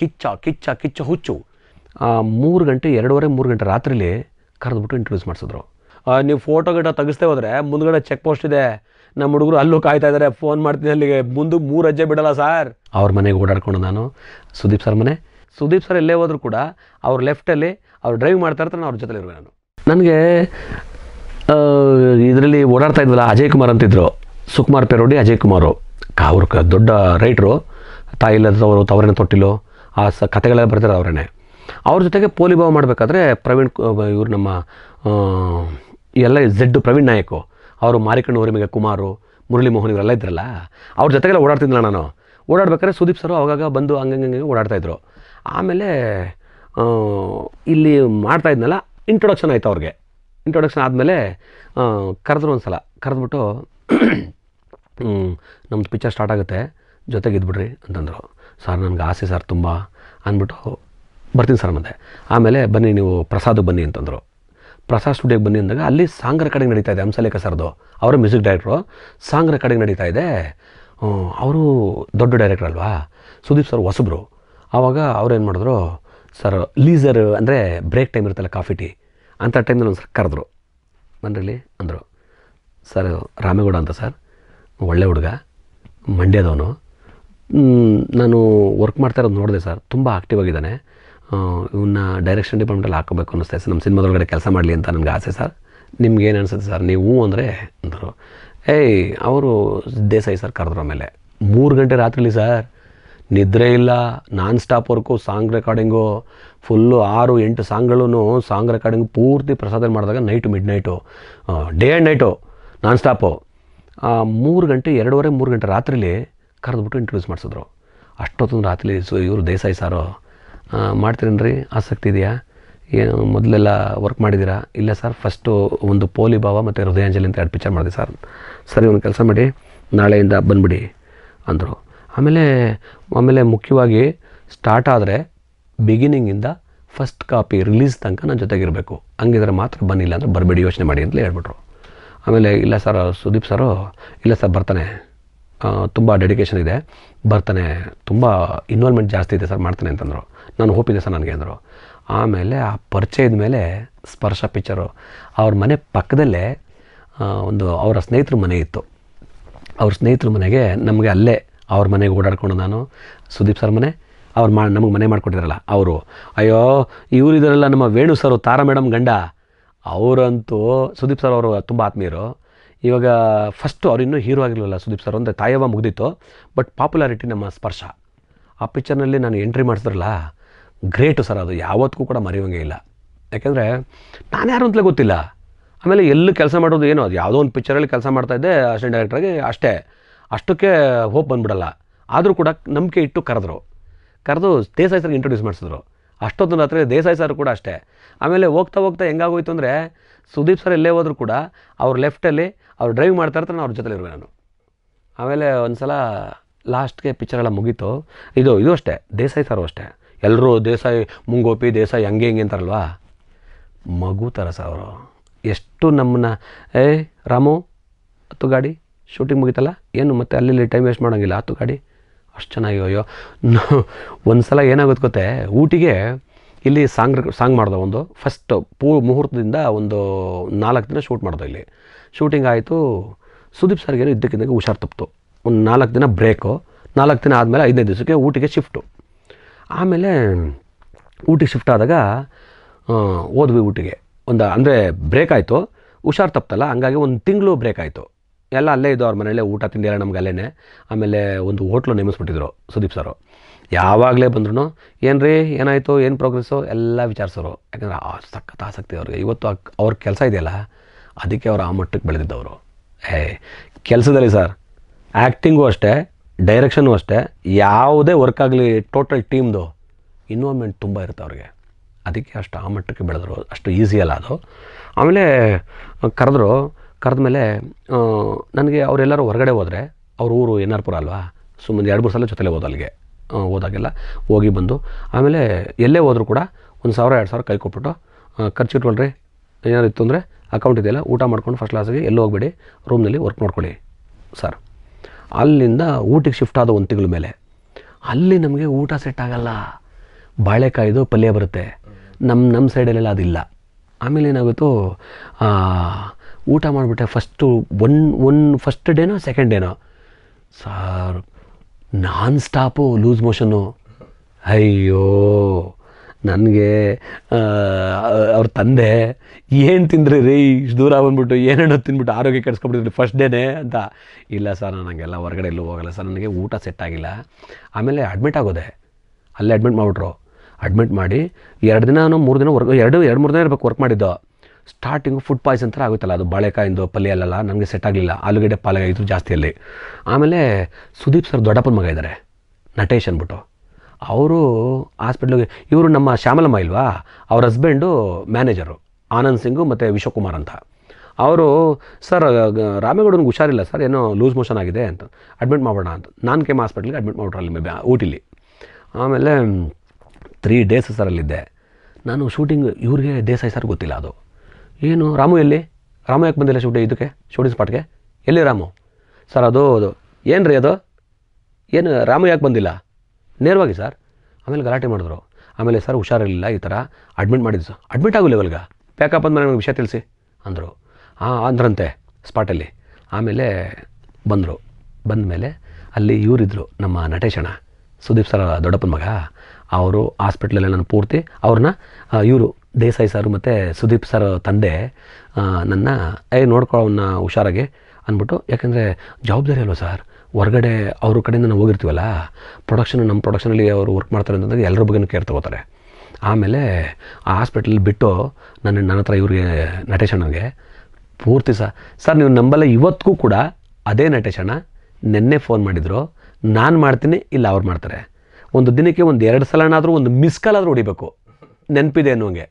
ಕಿಚ್ಚ ಕಿಚ್ಚ ಕಿಚ್ಚ ಹುಚ್ಚು. ಮೂರು ಗಂಟೆ, ಎರಡೂವರೆ, ಮೂರು ಗಂಟೆ ರಾತ್ರಿಲಿ ಕರೆದ್ಬಿಟ್ಟು ಇಂಟ್ರೊಡ್ಯೂಸ್ ಮಾಡಿಸಿದ್ರು. ನೀವು ಫೋಟೋ ಗಿಟ ತೆಗಿಸ್ತೇ ಹೋದರೆ ಮುಂದ್ಗಡೆ ಚೆಕ್ ಪೋಸ್ಟ್ ಇದೆ. ನಮ್ಮ ಹುಡುಗರು ಅಲ್ಲೂ ಕಾಯ್ತಾ ಇದ್ದಾರೆ ಫೋನ್ ಮಾಡ್ತೀನಿ ಅಲ್ಲಿಗೆ. ಮುಂದೆ ಮೂರು ಅಜ್ಜೆ ಬಿಡಲ್ಲ ಸರ್ ಅವ್ರ ಮನೆಗೆ ಓಡಾಡ್ಕೊಂಡು ನಾನು, ಸುದೀಪ್ ಸರ್ ಮನೆ. ಸುದೀಪ್ ಸರ್ ಎಲ್ಲೇ ಹೋದರೂ ಕೂಡ ಅವ್ರ ಲೆಫ್ಟಲ್ಲಿ ಅವ್ರು ಡ್ರೈವ್ ಮಾಡ್ತಾ ಇರ್ತಾರೆ ಅವ್ರ ಜೊತೆ ಇರುವೆ ನಾನು. ನನಗೆ ಇದರಲ್ಲಿ ಓಡಾಡ್ತಾ ಇದ್ವಲ್ಲ ಅಜಯ್ ಕುಮಾರ್ ಅಂತಿದ್ರು. ಸುಕುಮಾರ್ ಪೆರೋಡಿ, ಅಜಯ್ ಕುಮಾರು. ಅವ್ರ ದೊಡ್ಡ ರೈಟ್ರು ತಾಯಿ ಇಲ್ಲದವರು ತವರಿನ ತೊಟ್ಟಿಲು. ಆ ಸ ಕಥೆಗಳೆಲ್ಲ ಬರ್ತಾರೆ ಅವರೇ ಅವ್ರ ಜೊತೆಗೆ ಪೋಲಿಭಾವ ಮಾಡಬೇಕಾದ್ರೆ ಪ್ರವೀಣ್ ಇವರು ನಮ್ಮ ಎಲ್ಲ ಝೆಡ್ ಪ್ರವೀಣ್ ನಾಯಕು, ಅವರು ಮಾರಿಕಣ್ಣು ಊರಿಮಿಗೆ ಕುಮಾರು, ಮುರಳಿ ಮೋಹನ್ ಇವರೆಲ್ಲ ಇದ್ರಲ್ಲ, ಅವ್ರ ಜೊತೆಗೆಲ್ಲ ಓಡಾಡ್ತಿದ್ದಿಲ್ಲ ನಾನು. ಓಡಾಡ್ಬೇಕಾದ್ರೆ ಸುದೀಪ್ ಸರ್ ಅವಾಗ ಬಂದು ಹಂಗಂಗೆ ಹಂಗೆ ಓಡಾಡ್ತಾಯಿದ್ರು ಆಮೇಲೆ ಇಲ್ಲಿ ಮಾಡ್ತಾ ಇದ್ನಲ್ಲ ಇಂಟ್ರೊಡಕ್ಷನ್ ಆಯಿತು ಅವ್ರಿಗೆ. ಇಂಟ್ರೊಡಕ್ಷನ್ ಆದಮೇಲೆ ಕರೆದ್ರು ಒಂದು ಸಲ ಕರೆದ್ಬಿಟ್ಟು ನಮ್ಮದು ಪಿಕ್ಚರ್ ಸ್ಟಾರ್ಟ್ ಆಗುತ್ತೆ ಜೊತೆಗೆ ಇದ್ಬಿಡ್ರಿ ಅಂತಂದರು. ಸರ್, ನನಗೆ ಆಸೆ ಸರ್ ತುಂಬ ಅಂದ್ಬಿಟ್ಟು ಬರ್ತೀನಿ ಸರ್ ಮತ್ತೆ ಆಮೇಲೆ ಬನ್ನಿ ನೀವು ಪ್ರಸಾದಕ್ಕೆ ಬನ್ನಿ ಅಂತಂದರು. ಪ್ರಸಾದ್ ಸ್ಟುಡಿಯೋಗೆ ಬನ್ನಿ ಅಂದಾಗ ಅಲ್ಲಿ ಸಾಂಗ್ ರೆಕಾರ್ಡಿಂಗ್ ನಡೀತಾ ಇದೆ ಹಂಸಲೇಖ ಸರ್ದು. ಅವರ ಮ್ಯೂಸಿಕ್ ಡೈರೆಕ್ಟ್ರು. ಸಾಂಗ್ ರೆಕಾರ್ಡಿಂಗ್ ನಡೀತಾ ಇದೆ. ಅವರು ದೊಡ್ಡ ಡೈರೆಕ್ಟರ್ ಅಲ್ವಾ? ಸುದೀಪ್ ಸರ್ ಹೊಸಬ್ರು. ಆವಾಗ ಅವ್ರು ಏನು ಮಾಡಿದ್ರು, ಸರ್, ಲೀಸರ್ ಅಂದರೆ ಬ್ರೇಕ್ ಟೈಮ್ ಇರುತ್ತಲ್ಲ ಕಾಫಿ ಟೀ? ಅಂಥ ಟೈಮ್ನಲ್ಲಿ ಒಂದು ಸರ್ ಕರೆದ್ರು. ಬಂದ್ರಲ್ಲಿ ಅಂದರು. ಸರ್, ರಾಮೇಗೌಡ ಅಂತ ಸರ್. ಒಳ್ಳೆ ಹುಡುಗ. ಮಂಡ್ಯದವನು. ನಾನು ವರ್ಕ್ ಮಾಡ್ತಾ ಇರೋದು ನೋಡಿದೆ ಸರ್ ತುಂಬ ಆಕ್ಟಿವ್ ಆಗಿದ್ದಾನೆ. ಇವನ್ನ ಡೈರೆಕ್ಷನ್ ಡಿಪಾರ್ಟ್ಮೆಂಟಲ್ಲಿ ಹಾಕೋಬೇಕು ಅನ್ನಿಸ್ತಾ ಸರ್ ನಮ್ಮ ಸಿನಿಮಾದೊಳಗಡೆ ಕೆಲಸ ಮಾಡಲಿ ಅಂತ ನನಗೆ ಆಸೆ ಸರ್ ನಿಮ್ಗೆ ಏನು ಅನಿಸುತ್ತೆ ಸರ್ ನೀವು ಅಂದರೆ ಅಂದರು, ಏಯ್, ಅವರು ದೇಸಾಯಿ ಸರ್ ಕರೆದ್ರು ಆಮೇಲೆ. ಮೂರು ಗಂಟೆ ರಾತ್ರಿಲಿ ಸರ್ ನಿದ್ರೆ ಇಲ್ಲ non stop work song recording full ಆರು, ಎಂಟು ಸಾಂಗ್ಗಳೂ ಸಾಂಗ್ ರೆಕಾರ್ಡಿಂಗ್ ಪೂರ್ತಿ ಪ್ರಸಾದ ಮಾಡಿದಾಗ night midnight day and night non stop ಮೂರು ಗಂಟೆ, ಎರಡೂವರೆ, ಮೂರು ಗಂಟೆ ರಾತ್ರಿಲಿ ಕರೆದ್ಬಿಟ್ಟು ಇಂಟ್ರೊಡ್ಯೂಸ್ ಮಾಡಿಸಿದ್ರು. ಅಷ್ಟೊತ್ತೊಂದು ರಾತ್ರಿ ಸು ಇವರು ದೇಸಾಯಿ ಸಾರು ಮಾಡ್ತೀರೇನ್ರಿ? ಆಸಕ್ತಿ ಇದೆಯಾ? ಏನು, ಮೊದಲೆಲ್ಲ ವರ್ಕ್ ಮಾಡಿದ್ದೀರಾ? ಇಲ್ಲ ಸರ್ ಫಸ್ಟು ಒಂದು ಪೋಲಿ ಭಾವ ಮತ್ತು ಹೃದಯಾಂಜಲಿ ಅಂತ ಎರಡು ಪಿಕ್ಚರ್ ಮಾಡಿದೆ ಸರ್ ಸರಿ, ಒಂದು ಕೆಲಸ ಮಾಡಿ, ನಾಳೆಯಿಂದ ಬಂದುಬಿಡಿ ಅಂದರು. ಆಮೇಲೆ ಆಮೇಲೆ ಮುಖ್ಯವಾಗಿ ಸ್ಟಾರ್ಟ್ ಆದರೆ ಬಿಗಿನಿಂಗಿಂದ ಫಸ್ಟ್ ಕಾಪಿ ರಿಲೀಸ್ ತನಕ ನನ್ನ ಜೊತೆಗಿರಬೇಕು ಹಂಗಿದ್ರೆ ಮಾತ್ರ ಬನ್ನಿಲ್ಲ ಅಂದರೆ ಬರಬೇಡಿ ಯೋಚನೆ ಮಾಡಿ ಅಂತಲೇ ಹೇಳ್ಬಿಟ್ರು. ಆಮೇಲೆ, ಇಲ್ಲ ಸರ್ ಸುದೀಪ್ ಸರು ಇಲ್ಲ ಸರ್ ಬರ್ತಾನೆ. ತುಂಬ ಡೆಡಿಕೇಶನ್ ಇದೆ. ಬರ್ತಾನೆ, ತುಂಬ ಇನ್ವಾಲ್ವ್ಮೆಂಟ್ ಜಾಸ್ತಿ ಇದೆ ಸರ್ ಮಾಡ್ತಾನೆ ಅಂತಂದರು. ನಾನು ಹೋಪ್ ಇದೆ ಸರ್ ನನಗೆ ಅಂದರು. ಆಮೇಲೆ ಆ ಪರಿಚಯದ ಮೇಲೆ ಸ್ಪರ್ಶ ಪಿಕ್ಚರು ಅವ್ರ ಮನೆ ಪಕ್ಕದಲ್ಲೇ ಒಂದು ಅವರ ಸ್ನೇಹಿತರ ಮನೆ ಇತ್ತು. ಅವ್ರ ಸ್ನೇಹಿತರ ಮನೆಗೆ ನಮಗೆ ಅಲ್ಲೇ ಅವ್ರ ಮನೆಗೆ ಓಡಾಡ್ಕೊಂಡು ನಾನು, ಸುದೀಪ್ ಸರ್ ಮನೆ, ಅವ್ರು ಮಾ, ನಮಗೆ ಮನೆ ಮಾಡಿಕೊಟ್ಟಿದ್ರಲ್ಲ, ಅವರು. ಅಯ್ಯೋ ಇವ್ರು ಇದಾರಲ್ಲ ನಮ್ಮ ವೇಣು ಸರು, ತಾರಾ ಮೇಡಮ್ ಗಂಡ. ಅವರಂತೂ ಸುದೀಪ್ ಸರ್ ಅವರು ತುಂಬ ಆತ್ಮೀಯರು. ಇವಾಗ ಫಸ್ಟು ಅವರಿನ್ನೂ ಹೀರೋ ಆಗಿರಲಿಲ್ಲ ಸುದೀಪ್ ಸರ್ ಒಂದು ತಾಯವ ಮುಗಿದಿತ್ತು ಬಟ್ ಪಾಪ್ಯುಲಾರಿಟಿ ನಮ್ಮ ಸ್ಪರ್ಶ. ಆ ಪಿಕ್ಚರ್ನಲ್ಲಿ ನಾನು ಎಂಟ್ರಿ ಮಾಡಿಸಿದ್ರಲ್ಲ ಗ್ರೇಟು ಸರ್ ಅದು, ಯಾವತ್ತಿಗೂ ಕೂಡ ಮರೆಯುವಂಗೆ ಇಲ್ಲ. ಯಾಕೆಂದರೆ ನಾನು ಯಾರು ಅಂತಲೇ ಗೊತ್ತಿಲ್ಲ. ಆಮೇಲೆ ಎಲ್ಲೂ ಕೆಲಸ ಮಾಡೋದು ಏನು, ಅದು ಯಾವುದೋ ಒಂದು ಪಿಕ್ಚರಲ್ಲಿ ಕೆಲಸ ಮಾಡ್ತಾಯಿದ್ದೆ ಅಸಿಸ್ಟೆಂಟ್ ಡೈರೆಕ್ಟ್ರಾಗಿ ಅಷ್ಟೇ. ಅಷ್ಟಕ್ಕೆ ಹೋಪ್ ಬಂದ್ಬಿಡಲ್ಲ. ಆದರೂ ಕೂಡ ನಂಬಿಕೆ ಇಟ್ಟು ಕರೆದ್ರು. ಕರೆದು ದೇಸಾಯಿ ಸರ್ಗೆ ಇಂಟ್ರೊಡ್ಯೂಸ್ ಮಾಡಿಸಿದ್ರು. ಅಷ್ಟೊತ್ತು ರಾತ್ರಿ ದೇಸಾಯಿ ಸರ್ ಕೂಡ ಅಷ್ಟೇ. ಆಮೇಲೆ ಹೋಗ್ತಾ ಹೋಗ್ತಾ ಹೆಂಗಾಗೋಯ್ತು ಅಂದರೆ ಸುದೀಪ್ ಸರ್ ಎಲ್ಲೇ ಹೋದರೂ ಕೂಡ ಅವ್ರ ಲೆಫ್ಟಲ್ಲಿ ಅವ್ರು ಡ್ರೈವ್ ಮಾಡ್ತಾ ಇರ್ತಾರೆ ಅವ್ರ ಜೊತೆಲಿ ಇರುವೆ ನಾನು. ಆಮೇಲೆ ಒಂದು ಸಲ ಲಾಸ್ಟ್ಗೆ ಪಿಕ್ಚರೆಲ್ಲ ಮುಗೀತು. ಇದು ಇದು ಅಷ್ಟೇ, ದೇಸಾಯಿ ಸರ್ ಅಷ್ಟೇ. ಎಲ್ಲರೂ ದೇಸಾಯಿ ಮುಂಗೋಪಿ, ದೇಸಾಯಿ ಹಂಗೆ ಹಿಂಗೆ ಅಂತಾರಲ್ವಾ? ಮಗು ಥರ ಸರ್ ಅವರು. ಎಷ್ಟು ನಮ್ಮನ್ನ ಏ, ರಾಮು ಹತ್ತು ಗಾಡಿ ಶೂಟಿಂಗ್ ಮುಗೀತಲ್ಲ? ಏನು ಮತ್ತೆ ಅಲ್ಲಿ ಟೈಮ್ ವೇಸ್ಟ್ ಮಾಡೋಂಗಿಲ್ಲ ಹತ್ತು ಗಾಡಿ? ಅಷ್ಟು ಚೆನ್ನಾಗಿ, ಅಯ್ಯೋ. ಒಂದು ಸಲ ಏನಾಗುತ್ತೆ ಗೊತ್ತೇ? ಊಟಿಗೆ ಇಲ್ಲಿ ಸಾಂಗ್ ಸಾಂಗ್ ಮಾಡ್ದೆ ಒಂದು ಫಸ್ಟ್ ಪೂ, ಮುಹೂರ್ತದಿಂದ ಒಂದು ನಾಲ್ಕು ದಿನ ಶೂಟ್ ಮಾಡ್ದೆ ಇಲ್ಲಿ. ಶೂಟಿಂಗ್ ಆಯಿತು, ಸುದೀಪ್ ಸರ್ಗೇನು ಇದ್ದಕ್ಕಿದ್ದಂಗೆ ಹುಷಾರು ತಪ್ಪಿತು ಒಂದು ನಾಲ್ಕು ದಿನ ಬ್ರೇಕು ನಾಲ್ಕು ದಿನ ಆದಮೇಲೆ ಐದನೇ ದಿವಸಕ್ಕೆ ಊಟಿಗೆ ಶಿಫ್ಟು ಆಮೇಲೆ ಊಟಿಗೆ ಶಿಫ್ಟ್ ಆದಾಗ ಓದ್ವಿ ಊಟಿಗೆ. ಒಂದು, ಅಂದರೆ ಬ್ರೇಕ್ ಆಯಿತು, ಹುಷಾರು ತಪ್ಪಲ್ಲ ಹಂಗಾಗಿ ಒಂದು ತಿಂಗಳು ಬ್ರೇಕ್ ಆಯಿತು. ಎಲ್ಲ ಅಲ್ಲೇ ಇದ್ದು ಅವ್ರ ಮನೆಯಲ್ಲೇ ಊಟ ತಿಂಡಿ ಎಲ್ಲ ನಮ್ಗೆ ಅಲ್ಲೇ ಆಮೇಲೆ ಒಂದು ಹೋಟ್ಲು ನೇಮಿಸ್ಬಿಟ್ಟಿದ್ರು ಸುದೀಪ್ ಸರು. ಯಾವಾಗಲೇ ಬಂದ್ರು ಏನು ರೀ ಏನಾಯಿತು, ಏನು ಪ್ರೋಗ್ರೆಸ್ಸು ಎಲ್ಲ ವಿಚಾರಿಸೋರು. ಯಾಕಂದರೆ ಆ ಸಖತ್ ಆಸಕ್ತಿ ಅವ್ರಿಗೆ. ಇವತ್ತು ಅವ್ರ ಕೆಲಸ ಇದೆಯಲ್ಲ, ಅದಕ್ಕೆ ಅವ್ರು ಆ ಮಟ್ಟಕ್ಕೆ ಬೆಳೆದಿದ್ದವರು. ಏ ಕೆಲಸದಲ್ಲಿ ಸರ್ ಆ್ಯಕ್ಟಿಂಗು ಅಷ್ಟೇ ಡೈರೆಕ್ಷನ್ನು ಅಷ್ಟೇ, ಯಾವುದೇ ವರ್ಕ್ ಆಗಲಿ ಟೋಟಲ್ ಟೀಮ್ದು ಇನ್ವಾಲ್ವ್ಮೆಂಟ್ ತುಂಬ ಇರುತ್ತೆ ಅವ್ರಿಗೆ. ಅದಕ್ಕೆ ಅಷ್ಟು ಆ ಮಟ್ಟಕ್ಕೆ ಬೆಳೆದ್ರು. ಅಷ್ಟು ಈಸಿ ಅಲ್ಲ ಅದು. ಆಮೇಲೆ, ಕರೆದ್ರು, ಕರೆದ್ಮೇಲೆ ನನಗೆ ಅವರೆಲ್ಲರೂ ಹೊರಗಡೆ ಹೋದರೆ, ಅವ್ರ ಊರು ಎನ್ ಆರ್ ಪುರ ಅಲ್ವಾ? ಸುಮ್ಮನೆ ಎರಡು ಮೂರು ಸಲ ಜೊತೆಲೇ ಹೋದ ಅಲ್ಲಿಗೆ. ಹೋದಾಗೆಲ್ಲ ಹೋಗಿ ಬಂದು ಆಮೇಲೆ ಎಲ್ಲೇ ಹೋದರೂ ಕೂಡ ಒಂದು ಸಾವಿರ, ಎರಡು ಸಾವಿರ ಕೈ ಕೊಟ್ಬಿಟ್ಟು ಖರ್ಚು ಇಟ್ಕೊಳ್ರಿ. ಏನಾದ್ರು ಇತ್ತು ಅಂದರೆ ಅಕೌಂಟ್ ಇದೆಯಲ್ಲ, ಊಟ ಮಾಡ್ಕೊಂಡು ಫಸ್ಟ್ ಕ್ಲಾಸಿಗೆ ಎಲ್ಲೂ ಹೋಗ್ಬೇಡಿ. ರೂಮ್ನಲ್ಲಿ ವರ್ಕ್ ಮಾಡ್ಕೊಳ್ಳಿ ಸರ್. ಅಲ್ಲಿಂದ ಊಟಕ್ಕೆ ಶಿಫ್ಟ್ ಆದ ಒಂದು ತಿಂಗಳ ಮೇಲೆ ಅಲ್ಲಿ ನಮಗೆ ಊಟ ಸೆಟ್ ಆಗಲ್ಲ. ಬಾಳೆಕಾಯ್ದು ಪಲ್ಯ ಬರುತ್ತೆ. ನಮ್ಮ ನಮ್ಮ ಸೈಡಲ್ಲೆಲ್ಲ ಅದಿಲ್ಲ. ಆಮೇಲೆ ಏನಾಗುತ್ತೋ ಊಟ ಮಾಡಿಬಿಟ್ಟೆ ಫಸ್ಟು ಒನ್ ಒನ್ ಫಸ್ಟ್ ಡೇನೋ second ಡೇನೋ sir non stop loose motion. ಅಯ್ಯೋ, ನನಗೆ ಅವ್ರ ತಂದೆ ಏನು ತಿಂದ್ರಿ ರೀ? ಇಷ್ಟು ದೂರ ಬಂದ್ಬಿಟ್ಟು ಏನೇನೋ ತಿಂದ್ಬಿಟ್ಟು ಆರೋಗ್ಯ ಕೆಡಿಸ್ಕೊಬಿಟ್ಟಿದ್ರಿ ಫಸ್ಟ್ ಡೇನೇ ಅಂತ. ಇಲ್ಲ ಸರ್ ನನಗೆಲ್ಲ ಹೊರಗಡೆ ಎಲ್ಲೂ ಹೋಗಲ್ಲ ಸರ್, ನನಗೆ ಊಟ ಸೆಟ್ ಆಗಿಲ್ಲ. ಆಮೇಲೆ ಅಡ್ಮಿಟ್ ಆಗೋದೆ. ಅಲ್ಲೇ ಅಡ್ಮಿಟ್ ಮಾಡಿಬಿಟ್ರು. ಅಡ್ಮಿಟ್ ಮಾಡಿ, ಎರಡು ದಿನ ಮೂರು ದಿನ ವರ್ಕ್ ಎರಡು ಎರಡು ಮೂರು ದಿನ ಇರಬೇಕು ವರ್ಕ್ ಮಾಡಿದ್ದು. ಸ್ಟಾರ್ಟಿಂಗು ಫುಡ್ ಪಾಯ್ಸನ್ ಥರ ಆಗುತ್ತಲ್ಲ, ಅದು ಬಾಳೆಕಾಯಿಂದು ಪಲ್ಯ ಅಲ್ಲಲ್ಲ ನನಗೆ ಸೆಟ್ ಆಗಲಿಲ್ಲ. ಆಲೂಗಡ್ಡೆ ಪಾಲ್ಯ ಇದ್ರು ಜಾಸ್ತಿ ಅಲ್ಲಿ. ಆಮೇಲೆ ಸುದೀಪ್ ಸರ್ ದೊಡ್ಡಪ್ಪನ ಮಗ ಇದ್ದಾರೆ ನಟೇಶ್ ಅಂದ್ಬಿಟ್ಟು. ಅವರು ಹಾಸ್ಪಿಟ್ಲಿಗೆ ಇವರು ನಮ್ಮ ಶ್ಯಾಮಲಮ್ಮ ಇಲ್ವಾ? ಅವ್ರ ಹಸ್ಬೆಂಡು ಮ್ಯಾನೇಜರು ಆನಂದ್ ಸಿಂಗು ಮತ್ತು ವಿಶ್ವಕುಮಾರ್ ಅಂತ. ಅವರು, ಸರ್, ರಾಮೇಗೌಡನಿಗೆ ಹುಷಾರಿಲ್ಲ, ಸರ್, ಏನೋ ಲೂಸ್ ಮೋಷನ್ ಆಗಿದೆ ಅಂತ. ಅಡ್ಮಿಟ್ ಮಾಡೋಣ ಅಂತ. ನಾನು ಕೆಮ್ಮ ಹಾಸ್ಪಿಟ್ಲಿಗೆ ಅಡ್ಮಿಟ್ ಮಾಡ್ಬಿಟ್ರು ಅಲ್ಲಿ ಊಟಿಲಿ. ಆಮೇಲೆ ತ್ರೀ ಡೇಸ್ ಸರ್ ಅಲ್ಲಿದ್ದೆ. ನಾನು ಶೂಟಿಂಗ್ ಇವ್ರಿಗೆ ದೇಸಾಯಿ ಸರ್ ಗೊತ್ತಿಲ್ಲ ಅದು. ಏನು, ರಾಮು ಎಲ್ಲಿ? ರಾಮು ಯಾಕೆ ಬಂದಿಲ್ಲ ಶೂಟ್ ಇದಕ್ಕೆ ಶೂಟಿಂಗ್ ಸ್ಪಾಟ್ಗೆ ಎಲ್ಲಿ ರಾಮು? ಸರ್, ಅದು ಅದು, ಏನು ರೀ ಅದು? ಏನು, ರಾಮು ಯಾಕೆ ಬಂದಿಲ್ಲ? ನೇರವಾಗಿ ಸರ್. ಆಮೇಲೆ ಗಲಾಟೆ ಮಾಡಿದ್ರು. ಆಮೇಲೆ ಸರ್ ಹುಷಾರಿರಲಿಲ್ಲ ಈ ಥರ. ಅಡ್ಮಿಟ್ ಮಾಡಿದ್ದು ಸರ್. ಅಡ್ಮಿಟ್ ಆಗು ಲೆವೆಲ್ಗ ಪ್ಯಾಕಪ್ ಅಂದ್ಮೇಲೆ ನನಗೆ ವಿಷಯ ತಿಳಿಸಿ, ಅಂದರು. ಹಾಂ ಅಂದ್ರಂತೆ ಸ್ಪಾಟಲ್ಲಿ ಆಮೇಲೆ ಬಂದರು. ಬಂದ ಮೇಲೆ ಅಲ್ಲಿ ಇವರಿದ್ದರು ನಮ್ಮ ನಟೇಶಣ ಸುದೀಪ್ ಸರ್, ದೊಡ್ಡಪ್ಪನ ಮಗ. ಅವರು ಹಾಸ್ಪಿಟ್ಲಲ್ಲಿ ನಾನು ಪೂರ್ತಿ ಅವ್ರನ್ನ ಇವರು ದೇಸಾಯಿ ಸರ್ ಮತ್ತು ಸುದೀಪ್ ಸರ್ ತಂದೆ ನನ್ನ, ಏ ನೋಡ್ಕೊಳ್ಳೋನ್ನ ಹುಷಾರಾಗೆ, ಅಂದ್ಬಿಟ್ಟು, ಯಾಕೆಂದರೆ ಜವಾಬ್ದಾರಿ ಅಲ್ವ ಸರ್? ಹೊರಗಡೆ ಅವ್ರ ಕಡೆಯಿಂದ ನಾವು ಹೋಗಿರ್ತೀವಲ್ಲ ಪ್ರೊಡಕ್ಷನ್ ನಮ್ಮ ಪ್ರೊಡಕ್ಷನಲ್ಲಿ ಅವರು ವರ್ಕ್ ಮಾಡ್ತಾರೆ ಅಂತಂದಾಗ ಎಲ್ಲರ ಬಗ್ಗೆನೂ ಕೇರ್ ತಗೋತಾರೆ. ಆಮೇಲೆ ಆ ಹಾಸ್ಪಿಟ್ಲಲ್ಲಿ ಬಿಟ್ಟು ನನ್ನ ನನ್ನ ಹತ್ರ ಇವ್ರಿಗೆ ನಟೇಶಣ್ಣಗೆ ಪೂರ್ತಿ ಸಹ ಸರ್ ನೀವು ನಂಬಲ್ಲ ಇವತ್ತಿಗೂ ಕೂಡ ಅದೇ ನಟೇಶಣ್ಣ ನಿನ್ನೆ ಫೋನ್ ಮಾಡಿದರು, ನಾನು ಮಾಡ್ತೀನಿ, ಇಲ್ಲ ಅವ್ರು ಮಾಡ್ತಾರೆ. ಒಂದು ದಿನಕ್ಕೆ ಒಂದು ಎರಡು ಸಲನಾದರೂ, ಒಂದು ಮಿಸ್ ಕಾಲ್ ಆದರೂ ಹೊಡಿಬೇಕು. ನೆನಪಿದೆ ಅನ್ನೋಂಗೆ.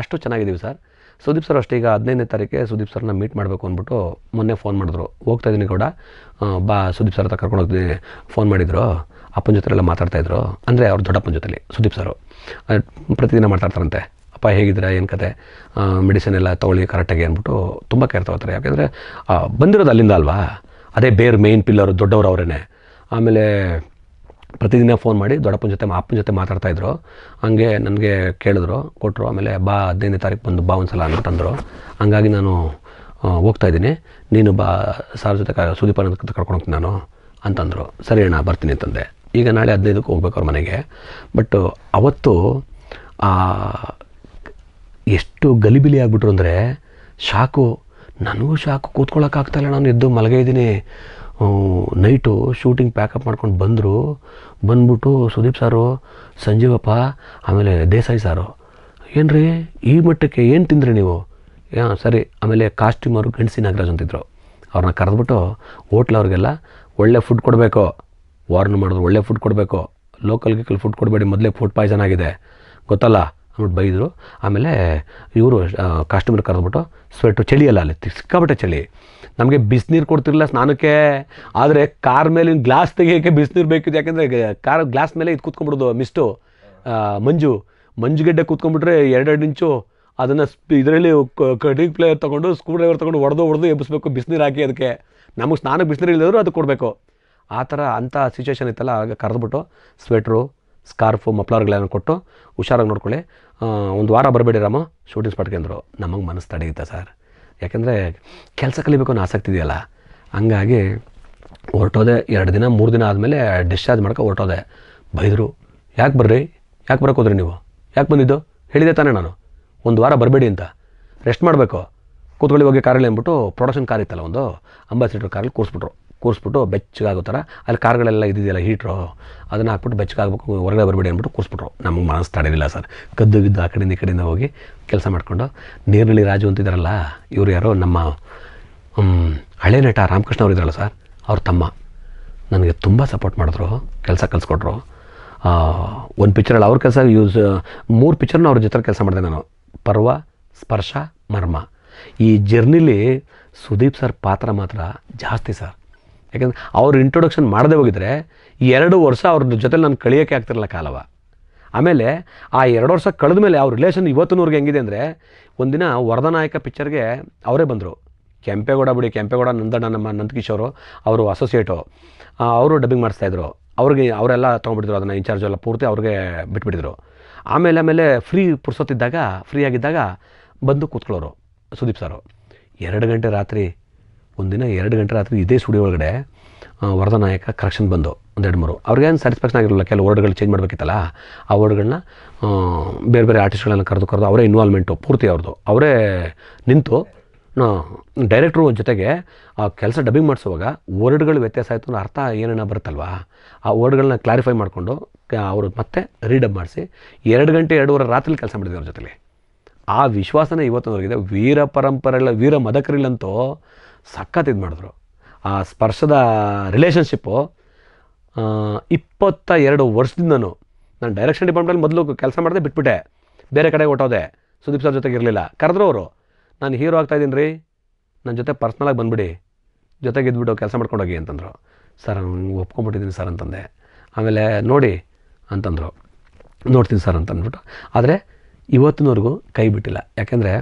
ಅಷ್ಟು ಚೆನ್ನಾಗಿದ್ದೀವಿ ಸರ್. ಸುದೀಪ್ ಸರ್ ಅಷ್ಟೇ ಈಗ ಹದಿನೈದನೇ ತಾರೀಕೆ ಸುದೀಪ್ ಸರ್ನ ಮೀಟ್ ಮಾಡಬೇಕು ಅಂದ್ಬಿಟ್ಟು ಮೊನ್ನೆ ಫೋನ್ ಮಾಡಿದ್ರು. ಹೋಗ್ತಾ ಇದ್ದೀನಿ ಕೂಡ ಬಾ ಸುದೀಪ್ ಸರ್ ಹತ್ರ ಕರ್ಕೊಂಡು ಹೋಗ್ತೀನಿ. ಫೋನ್ ಮಾಡಿದ್ರು. ಅಪ್ಪನ ಜೊತೆ ಎಲ್ಲ ಮಾತಾಡ್ತಾಯಿದ್ರು ಅಂದರೆ ಅವ್ರ ದೊಡ್ಡಪ್ಪನ ಜೊತೆಲಿ, ಸುದೀಪ್ ಸರು. ಪ್ರತಿದಿನ ಮಾತಾಡ್ತಾರಂತೆ. ಅಪ್ಪ ಹೇಗಿದ್ದೀರಾ, ಏನು ಕತೆ? ಮೆಡಿಸಿನ್ ಎಲ್ಲ ತೊಗೊಳ್ಳಿ ಕರೆಕ್ಟಾಗಿ ಅಂದ್ಬಿಟ್ಟು ತುಂಬ ಕೇರ್ ತಗೋತಾರೆ. ಯಾಕೆಂದರೆ ಬಂದಿರೋದು ಅಲ್ಲಿಂದ ಅಲ್ವಾ? ಅದೇ ಬೇರೆ ಮೇಯ್ನ್ ಪಿಲ್ಲರು ದೊಡ್ಡವರು ಅವರೇನೆ. ಆಮೇಲೆ ಪ್ರತಿದಿನ ಫೋನ್ ಮಾಡಿ ದೊಡ್ಡಪ್ಪನ ಜೊತೆ ಅಪ್ಪನ ಜೊತೆ ಮಾತಾಡ್ತಾಯಿದ್ರು ಹಂಗೆ ನನಗೆ ಕೇಳಿದ್ರು ಕೊಟ್ಟರು ಆಮೇಲೆ ಬಾ, ಹದಿನೈದನೇ ತಾರೀಕು ಬಂದು ಬಾ ಒಂದು ಸಲ ಅಂತಂದರು ಹಂಗಾಗಿ ನಾನು ಹೋಗ್ತಾ ಇದ್ದೀನಿ. ನೀನು ಬಾ, ಸಾರ್ ಜೊತೆ ಸುದೀಪ ಸುದೀಪನ ಕರ್ಕೊಂಡು ಹೋಗ್ತೀನಿ ನಾನು ಅಂತಂದರು. ಸರಿ ಅಣ್ಣ, ಬರ್ತೀನಿ ಅಂತಂದೆ. ಈಗ ನಾಳೆ ಹದಿನೈದಕ್ಕೆ ಹೋಗ್ಬೇಕು ಅವ್ರ ಮನೆಗೆ. ಬಟ್ ಅವತ್ತು ಎಷ್ಟು ಗಲಿಬಿಲಿ ಆಗಿಬಿಟ್ರು ಅಂದರೆ ಶಾಕು. ನನಗೂ ಶಾಕು ಕೂತ್ಕೊಳ್ಳೋಕ್ಕಾಗ್ತಾಯಿಲ್ಲ ನಾನು ಎದ್ದು ಮಲಗೇ ಇದ್ದೀನಿ. ನೈಟು ಶೂಟಿಂಗ್ ಪ್ಯಾಕಪ್ ಮಾಡ್ಕೊಂಡು ಬಂದರು. ಬಂದ್ಬಿಟ್ಟು ಸುದೀಪ್ ಸಾರು, ಸಂಜೀವಪ್ಪ, ಆಮೇಲೆ ದೇಸಾಯಿ ಸಾರು. ಏನು ರೀ ಈ ಮಟ್ಟಕ್ಕೆ ಏನು ತಿಂದ್ರಿ ನೀವು? ಹಾಂ ಸರಿ, ಆಮೇಲೆ ಕಾಸ್ಟ್ಯೂಮರು ಗಂಡಸಿ ನಾಗರಾಜ್ ಅಂತಿದ್ರು. ಅವ್ರನ್ನ ಕರೆದ್ಬಿಟ್ಟು ಹೋಟ್ಲ್ ಅವ್ರಿಗೆಲ್ಲ ಒಳ್ಳೆ ಫುಡ್ ಕೊಡಬೇಕು. ವಾರ್ನ್ ಮಾಡಿದ್ರು, ಒಳ್ಳೆ ಫುಡ್ ಕೊಡಬೇಕು. ಲೋಕಲ್ ಗಿಕಲ್ ಫುಡ್ ಕೊಡಬೇಡಿ, ಮೊದಲೇ ಫುಡ್ ಪಾಯ್ಸನ್ ಆಗಿದೆ. ಗೊತ್ತಲ್ಲ? ಅಂದ್ಬಿಟ್ಟು ಬೈದರು. ಆಮೇಲೆ ಇವರು ಕಾಸ್ಟ್ಯೂಮರ್ ಕರೆದ್ಬಿಟ್ಟು ಸ್ವೆಟ್ರು ಚಳಿ ಅಲ್ಲ ಸಿಕ್ಕಾಬಿಟ್ಟೆ ಚಳಿ. ನಮಗೆ ಬಿಸಿನೀರು ಕೊಡ್ತಿರಲಿಲ್ಲ ಸ್ನಾನಕ್ಕೆ. ಆದರೆ ಕಾರ್ ಮೇಲೆ ಗ್ಲಾಸ್ ತೆಗಿಯೋಕ್ಕೆ ಬಿಸಿನೀರು ಬೇಕಿತ್ತು. ಯಾಕೆಂದರೆ ಕಾರ್ ಗ್ಲಾಸ್ ಮೇಲೆ ಇದು ಕೂತ್ಕೊಂಡ್ಬಿಡೋದು ಮಿಸ್ಟು. ಮಂಜು. ಮಂಜುಗಡ್ಡೆ ಕೂತ್ಕೊಂಡ್ಬಿಟ್ರೆ ಎರಡೆರಡು ಇಂಚು ಅದನ್ನು ಇದರಲ್ಲಿ ಕಟಿಂಗ್ ಪ್ಲೇಯರ್ ತೊಗೊಂಡು ಸ್ಕ್ರೂ ಡ್ರೈವರ್ ತೊಗೊಂಡು ಹೊಡೆದು ಹೊಡೆದು ಎಬ್ಬಿಸ್ಬೇಕು, ಬಿಸಿನೀರು ಹಾಕಿ ಅದಕ್ಕೆ. ನಮಗೆ ಸ್ನಾನಕ್ಕೆ ಬಿಸಿನೀರು ಇಲ್ಲದ್ರು ಅದು ಕೊಡಬೇಕು. ಆ ಥರ ಅಂಥ ಸಿಚುವೇಶನ್ ಇತ್ತಲ್ಲ, ಆಗ ಕರೆದ್ಬಿಟ್ಟು ಸ್ವೆಟ್ರು ಸ್ಕಾರ್ಫು, ಮಫ್ಲರ್ಗಳನ್ನ ಕೊಟ್ಟು ಹುಷಾರಾಗಿ ನೋಡ್ಕೊಳ್ಳಿ. ಒಂದು ವಾರ ಬರಬೇಡಿ ರಾಮ, ಶೂಟಿಂಗ್ ಸ್ಪಾಟ್ಗೆ ಅಂದರು ನಮಗೆ ಮನಸ್ಸು ತಡೆಯುತ್ತೆ ಸರ್. ಯಾಕೆಂದರೆ ಕೆಲಸ ಕಲಿಬೇಕು ಅನ್ನೋ ಆಸಕ್ತಿ ಇದೆಯಲ್ಲ. ಹಂಗಾಗಿ ಹೊರಟೋದೆ ಎರಡು ದಿನ, ಮೂರು ದಿನ ಆದಮೇಲೆ ಡಿಸ್ಚಾರ್ಜ್ ಮಾಡ್ಕೊ ಹೊರಟೋದೆ. ಬೈದರು, ಯಾಕೆ ಬರ್ರಿ? ಯಾಕೆ ಬರೋಕೆ ಹೋದ್ರಿ ನೀವು? ಯಾಕೆ ಬಂದಿದ್ದು? ಹೇಳಿದೆ ತಾನೇ ನಾನು. ಒಂದು ವಾರ ಬರಬೇಡಿ ಅಂತ. ರೆಸ್ಟ್ ಮಾಡಬೇಕು. ಕೂತ್ಕೊಳ್ಳಿ ಹೋಗಿ ಕಾರಲ್ಲಿ ಅಂದ್ಬಿಟ್ಟು ಪ್ರೊಡಕ್ಷನ್ ಕಾರ್ ಇತ್ತಲ್ಲ ಒಂದು, ಅಂಬಾಸಿಡರ್ ಕಾರಲ್ಲಿ ಕೂರಿಸ್ಬಿಟ್ರು. ಕೂರಿಸ್ಬಿಟ್ಟು ಬೆಚ್ಚಗಾಗೋ ಥರ, ಅಲ್ಲಿ ಕಾರ್ಗಳೆಲ್ಲ ಇದ್ದಿದೆಯಲ್ಲ ಹೀಟ್ರು, ಅದನ್ನು ಹಾಕ್ಬಿಟ್ಟು ಬೆಚ್ಚಗಾಗಬೇಕು, ಹೊರಗಡೆ ಬರಬೇಡಿ ಅಂದ್ಬಿಟ್ಟು ಕೂರಿಸ್ಬಿಟ್ರು. ನಮಗೆ ಮನಸ್ಸು ತಡೆದಿಲ್ಲ ಸರ್. ಕದ್ದು ಗಿದ್ದು ಆ ಕಡೆಯಿಂದ ಈ ಕಡೆಯಿಂದ ಹೋಗಿ ಕೆಲಸ ಮಾಡಿಕೊಂಡು, ನೀರ್ನಳ್ಳಿ ರಾಜು ಅಂತಿದ್ದಾರಲ್ಲ ಇವರು ಯಾರೋ ನಮ್ಮ ಹಳೆ ನಟ ರಾಮಕೃಷ್ಣ ಅವರು ಇದ್ರಲ್ಲ ಸರ್, ಅವ್ರ ತಮ್ಮ. ನನಗೆ ತುಂಬ ಸಪೋರ್ಟ್ ಮಾಡಿದ್ರು, ಕೆಲಸ ಕಲಿಸ್ಕೊಟ್ರು. ಒಂದು ಪಿಕ್ಚರಲ್ಲಿ ಅವ್ರ ಕೆಲಸ ಯೂಸ್ ಮೂರು ಪಿಕ್ಚರ್ನ ಅವ್ರ ಜೊತೆ ಕೆಲಸ ಮಾಡಿದೆ ನಾನು. ಪರ್ವ, ಸ್ಪರ್ಶ, ಮರ್ಮ. ಈ ಜರ್ನಿಲಿ ಸುದೀಪ್ ಸರ್ ಪಾತ್ರ ಮಾತ್ರ ಜಾಸ್ತಿ ಸರ್. ಯಾಕಂದ್ರೆ ಅವ್ರ ಇಂಟ್ರೊಡಕ್ಷನ್ ಮಾಡದೆ ಹೋಗಿದ್ರೆ ಎರಡು ವರ್ಷ ಅವ್ರ ಜೊತೆ ನಾನು ಕಳಿಯೋಕ್ಕೆ ಆಗ್ತಿರಲ್ಲ ಕಾಲವ. ಆಮೇಲೆ ಆ ಎರಡು ವರ್ಷ ಕಳೆದ ಮೇಲೆ ಅವ್ರ ರಿಲೇಷನ್ ಇವತ್ತಿನವ್ರಿಗೆ ಹೆಂಗಿದೆ ಅಂದರೆ ಒಂದಿನ ವರದನಾಯಕ ಪಿಕ್ಚರ್ಗೆ ಅವರೇ ಬಂದರು. ಕೆಂಪೇಗೌಡ ಬಿಡಿ, ಕೆಂಪೇಗೌಡ ನಂದಣ್ಣ, ನಮ್ಮ ನಂದಕಿಶೋರು ಅವರು ಅಸೋಸಿಯೇಟು ಅವರು ಡಬ್ಬಿಂಗ್ ಮಾಡಿಸ್ತಾಯಿದ್ರು ಅವ್ರಿಗೆ ಅವರೆಲ್ಲ ತೊಗೊಂಡ್ಬಿಟ್ಟಿದ್ರು ಅದನ್ನು ಇನ್ಚಾರ್ಜ್ ಎಲ್ಲ ಪೂರ್ತಿ ಅವ್ರಿಗೆ ಬಿಟ್ಬಿಟ್ಟಿದ್ರು. ಆಮೇಲೆ ಆಮೇಲೆ ಫ್ರೀ ಪುರ್ಸೊತ್ತಿದ್ದಾಗ ಫ್ರೀ ಆಗಿದ್ದಾಗ ಬಂದು ಕೂತ್ಕೊಳ್ಳೋರು ಸುದೀಪ್ ಸರು. ಎರಡು ಗಂಟೆ ರಾತ್ರಿ ಒಂದಿನ ಎರಡು ಗಂಟೆ ರಾತ್ರಿ ಇದೇ ಸ್ಟುಡಿಯೋ ಒಳಗಡೆ ವರದಾ ನಾಯಕ ಕರೆಕ್ಷನ್ ಬಂದು ಒಂದೆರಡು ಮೂರು. ಅವ್ರಿಗೇನು ಸ್ಯಾಟಿಸ್ಫ್ಯಾಕ್ಷನ್ ಆಗಿರಲಿಲ್ಲ, ಕೆಲವು ವರ್ಡ್ಗಳು ಚೇಂಜ್ ಮಾಡಬೇಕಿತ್ತಲ್ಲ, ಆ ವರ್ಡ್ಗಳನ್ನ ಬೇರೆ ಬೇರೆ ಆರ್ಟಿಸ್ಟ್ಗಳನ್ನ ಕರೆದು ಕರೆದು ಅವರೇ ಇನ್ವಾಲ್ವ್ಮೆಂಟು ಪೂರ್ತಿ ಅವ್ರದ್ದು. ಅವರೇ ನಿಂತು ಡೈರೆಕ್ಟ್ರು ಜೊತೆಗೆ ಆ ಕೆಲಸ ಡಬ್ಬಿಂಗ್ ಮಾಡಿಸುವಾಗ ವರ್ಡ್ಗಳು ವ್ಯತ್ಯಾಸ ಆಯಿತು ಅನ್ನೋ ಅರ್ಥ ಏನೇನೋ ಬರುತ್ತಲ್ವಾ? ಆ ವರ್ಡ್ಗಳನ್ನ ಕ್ಲಾರಿಫೈ ಮಾಡಿಕೊಂಡು ಅವರು ಮತ್ತೆ ರೀಡಪ್ ಮಾಡಿಸಿ ಎರಡು ಗಂಟೆ ಎರಡೂವರೆ ರಾತ್ರಿ ಕೆಲಸ ಮಾಡಿದ್ವಿ ಅವ್ರ ಜೊತೆಲಿ. ಆ ವಿಶ್ವಾಸನೇ ಇವತ್ತಿನವರೆಗಿದೆ ವೀರ ಪರಂಪರೆಗಳ ವೀರ ಮದಕರಿಲ್ಲಂತೂ ಸಖತ್ ಇದು ಮಾಡಿದ್ರು. ಆ ಸ್ಪರ್ಶದ ರಿಲೇಷನ್ಶಿಪ್ಪು ಇಪ್ಪತ್ತ ಎರಡು ವರ್ಷದಿಂದನೂ ನಾನು ಡೈರೆಕ್ಷನ್ ಡಿಪಾರ್ಟ್ಮೆಂಟಲ್ಲಿ ಮೊದಲು ಕೆಲಸ ಮಾಡಿದೆ ಬಿಟ್ಬಿಟ್ಟೆ. ಬೇರೆ ಕಡೆ ಹೊಟ್ಟೋದೆ ಸುದೀಪ್ ಸರ್ ಜೊತೆಗೆ ಇರಲಿಲ್ಲ. ಕರೆದ್ರು ಅವರು, ನಾನು ಹೀರೋ ಆಗ್ತಾಯಿದ್ದೀನಿ ರೀ. ನನ್ನ ಜೊತೆ ಪರ್ಸ್ನಲಾಗಿ ಬಂದುಬಿಡಿ. ಜೊತೆಗೆ ಇದ್ಬಿಟ್ಟು ಕೆಲಸ ಮಾಡ್ಕೊಂಡೋಗಿ ಅಂತಂದರು. ಸರ್, ನಾನು ಒಪ್ಕೊಂಬಿಟ್ಟಿದ್ದೀನಿ ಸರ್, ಅಂತಂದೆ. ಆಮೇಲೆ, ನೋಡಿ, ಅಂತಂದರು. ನೋಡ್ತೀನಿ ಸರ್ ಅಂತ ಅಂದ್ಬಿಟ್ಟು ಆದರೆ, ಇವತ್ತಿನವರೆಗೂ ಕೈ ಬಿಟ್ಟಿಲ್ಲ. ಯಾಕೆಂದರೆ